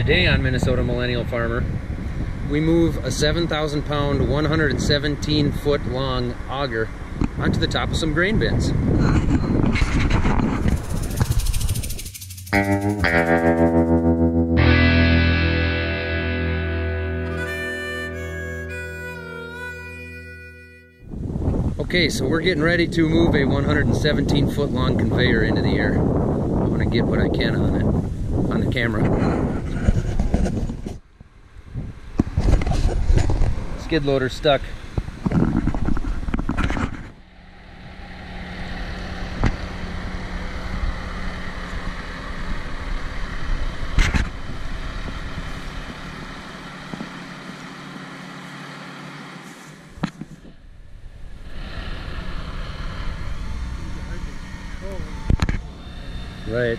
Today on Minnesota Millennial Farmer, we move a 7,000 pound, 117 foot long auger onto the top of some grain bins. Okay, so we're getting ready to move a 117 foot long conveyor into the air. I want to get what I can on it, on the camera. Skid loader stuck. Right.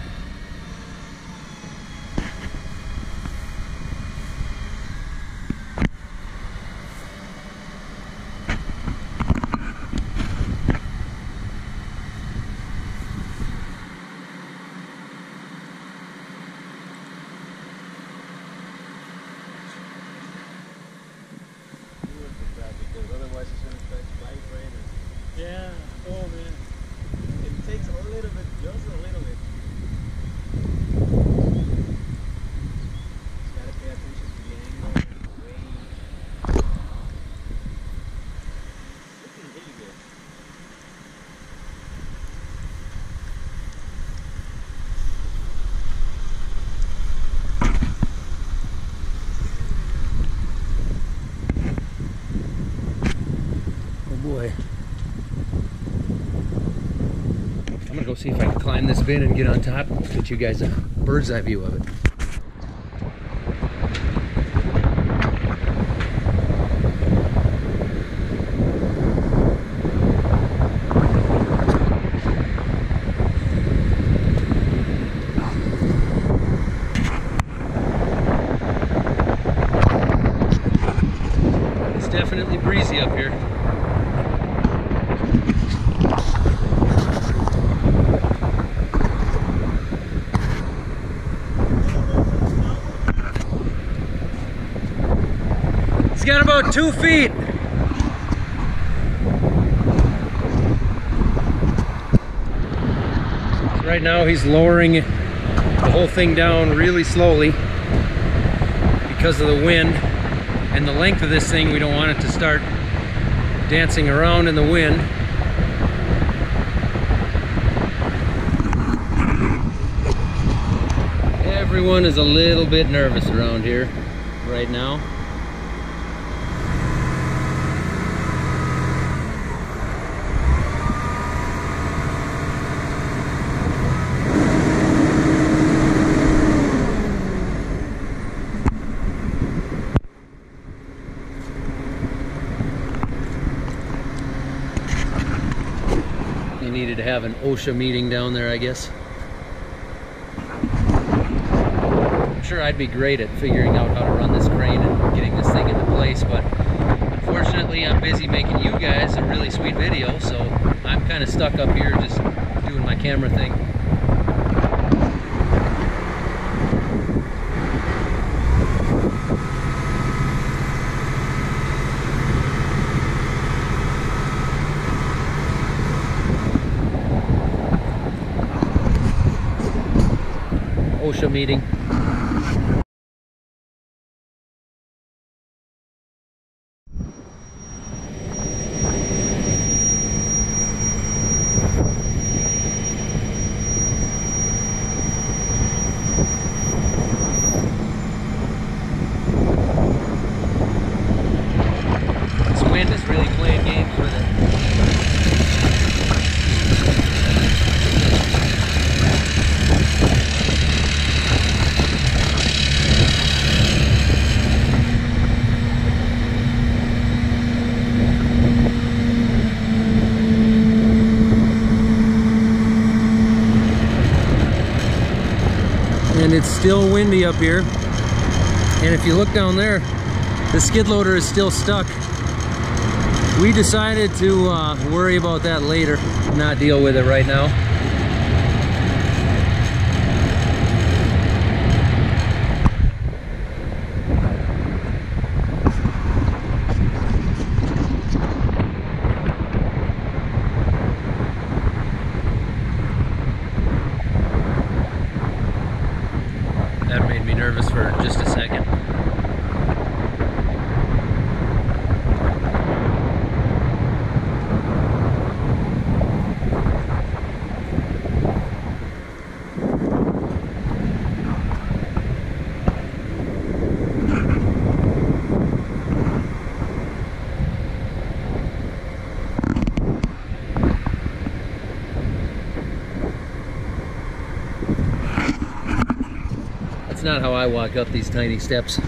Otherwise, it's going to start vibrating. Yeah, oh man. It takes a little bit, just a little bit. Just gotta pay attention to the angle, weight. Looking really good. Oh boy. I'm gonna go see if I can climb this bin and get on top and get you guys a bird's eye view of it. It's definitely breezy up here. He's got about two feet. Right now he's lowering the whole thing down really slowly because of the wind and the length of this thing. We don't want it to start dancing around in the wind. Everyone is a little bit nervous around here right now. They needed to have an OSHA meeting down there, I guess. I'm sure I'd be great at figuring out how to run this crane and getting this thing into place, but unfortunately I'm busy making you guys a really sweet video, so I'm kind of stuck up here just doing my camera thing. OSHA meeting. This wind is really playing games with it. And it's still windy up here. And if you look down there, the skid loader is still stuck. We decided to uh, worry about that later, not deal with it right now. nervous for just a second. That's not how I walk up these tiny steps.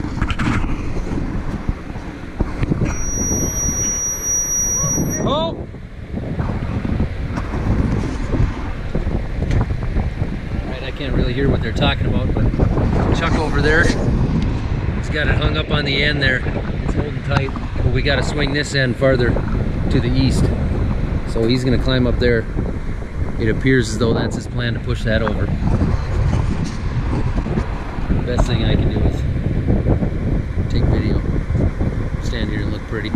Oh! I can't really hear what they're talking about, but Chuck over there, he's got it hung up on the end there. It's holding tight, but we got to swing this end farther to the east. So he's going to climb up there. It appears as though that's his plan to push that over best thing I can do is take video, stand here and look pretty.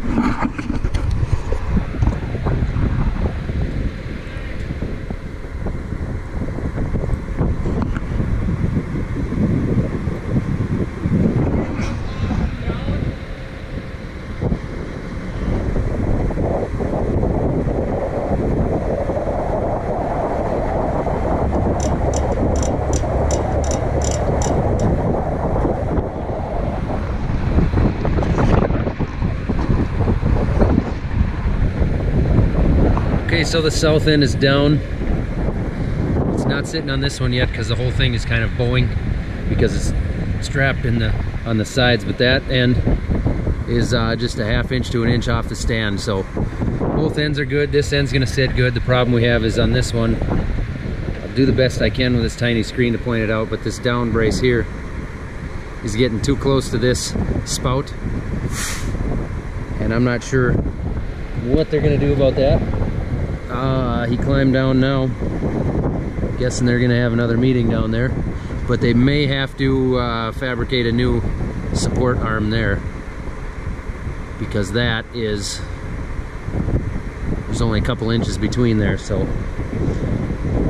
So the south end is down. It's not sitting on this one yet because the whole thing is kind of bowing because it's strapped in the on the sides, but that end is uh, just a half inch to an inch off the stand. So both ends are good. This end's gonna sit good. The problem we have is on this one, I'll do the best I can with this tiny screen to point it out, but this down brace here is getting too close to this spout. And I'm not sure what they're gonna do about that. Ah, he climbed down now. Guessing they're gonna have another meeting down there. But they may have to uh, fabricate a new support arm there. Because that is, there's only a couple inches between there, so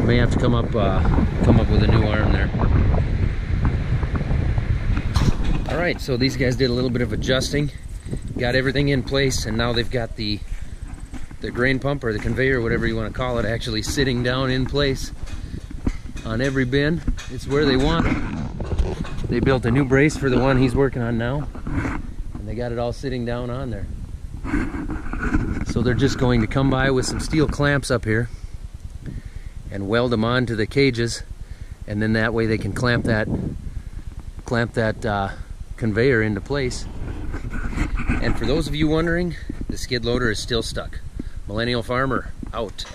may have to come up, uh, come up with a new arm there. All right, so these guys did a little bit of adjusting, got everything in place, and now they've got the the grain pump or the conveyor, whatever you want to call it, actually sitting down in place on every bin. It's where they want it. They built a new brace for the one he's working on now, and they got it all sitting down on there. So they're just going to come by with some steel clamps up here and weld them onto the cages, and then that way they can clamp that clamp that uh, conveyor into place. And for those of you wondering, the skid loader is still stuck. Millennial Farmer, out.